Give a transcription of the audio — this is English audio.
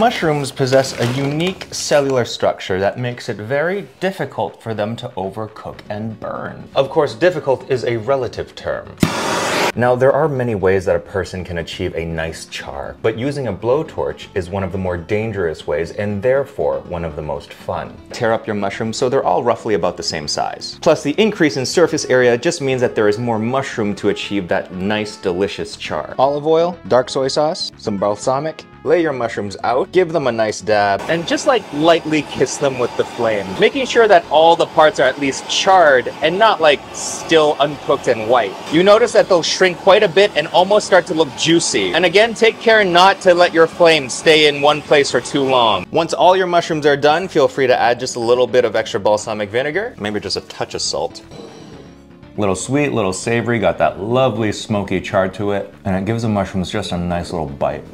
Mushrooms possess a unique cellular structure that makes it very difficult for them to overcook and burn. Of course, difficult is a relative term. Now, there are many ways that a person can achieve a nice char, but using a blowtorch is one of the more dangerous ways and therefore one of the most fun. Tear up your mushrooms so they're all roughly about the same size. Plus, the increase in surface area just means that there is more mushroom to achieve that nice, delicious char. Olive oil, dark soy sauce, some balsamic, Lay your mushrooms out, give them a nice dab, and just like lightly kiss them with the flame, making sure that all the parts are at least charred and not like still uncooked and white. You notice that they'll shrink quite a bit and almost start to look juicy. And again, take care not to let your flame stay in one place for too long. Once all your mushrooms are done, feel free to add just a little bit of extra balsamic vinegar, maybe just a touch of salt. Little sweet, little savory, got that lovely smoky char to it, and it gives the mushrooms just a nice little bite.